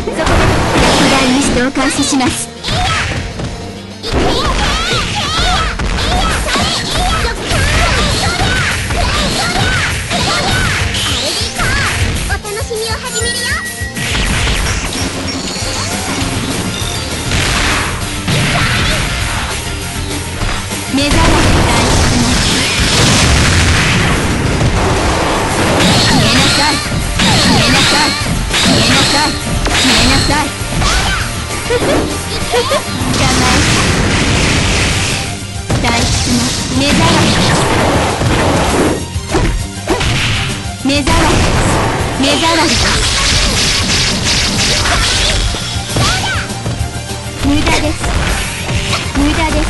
にしてお感謝します。目覚ま目障り目障りし。無駄です。無駄です。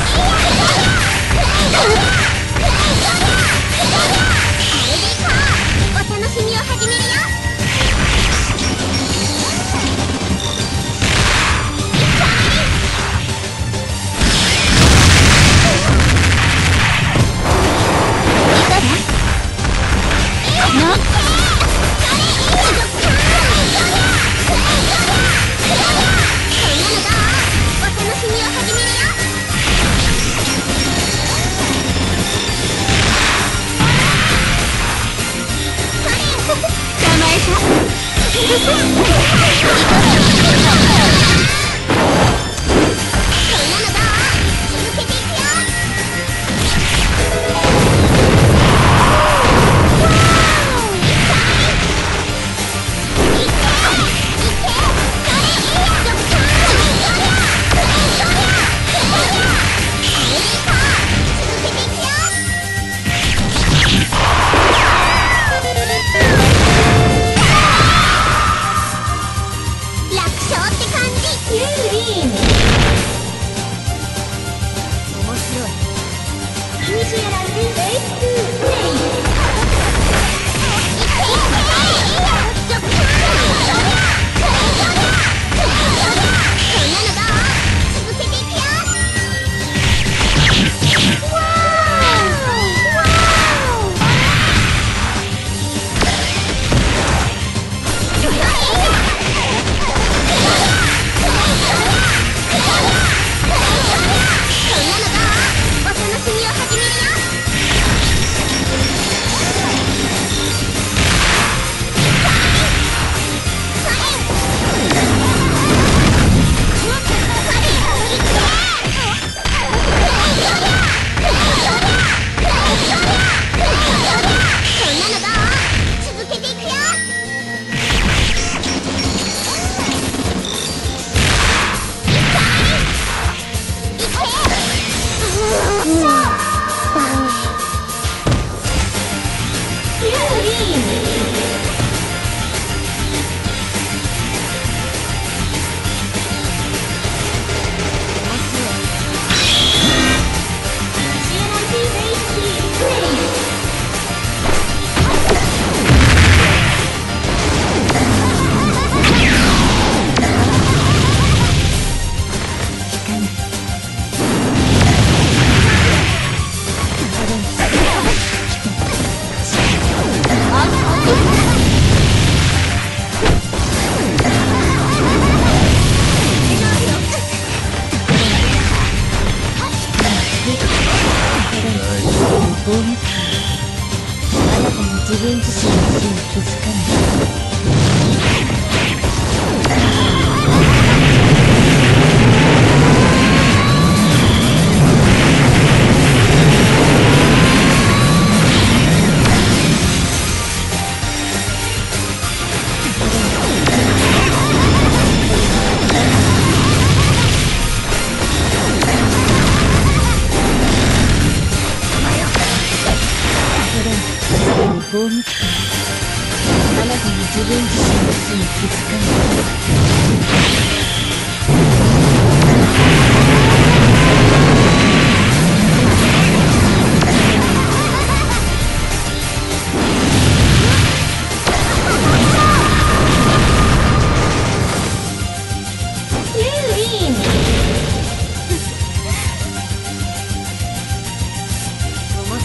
自分自身の手に気づかない。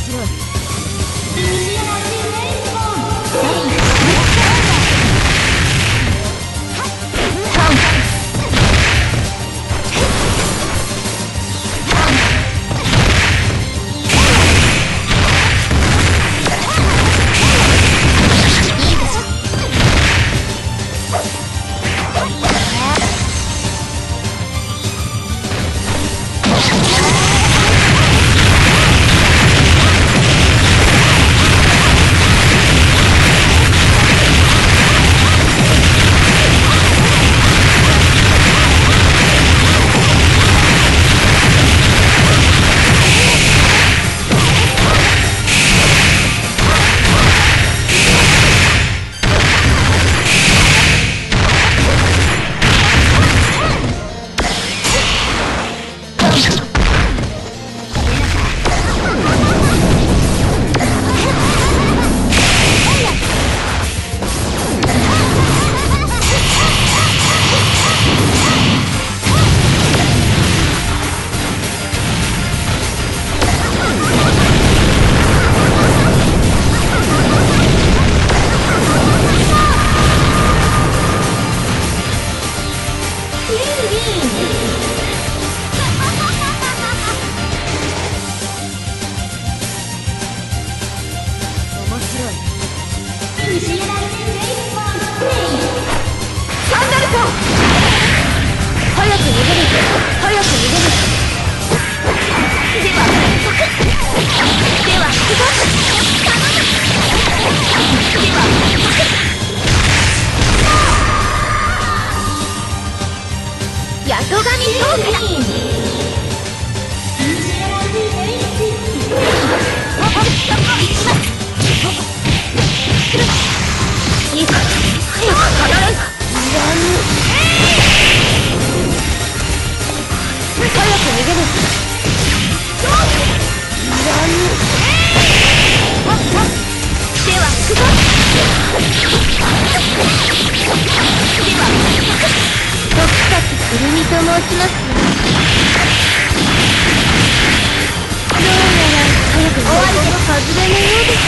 Yeah. 早く逃げる。早く逃げる。では僕では僕頼むでは僕八十神トーだと申しますどうやら早く終わりのれのようです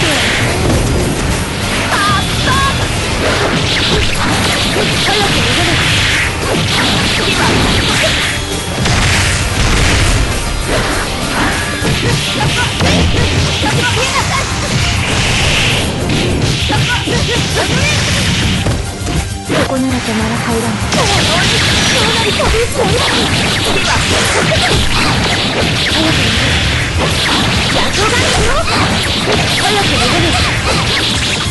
早く逃げここなら手まら入らない早く逃げる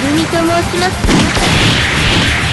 るみと申します。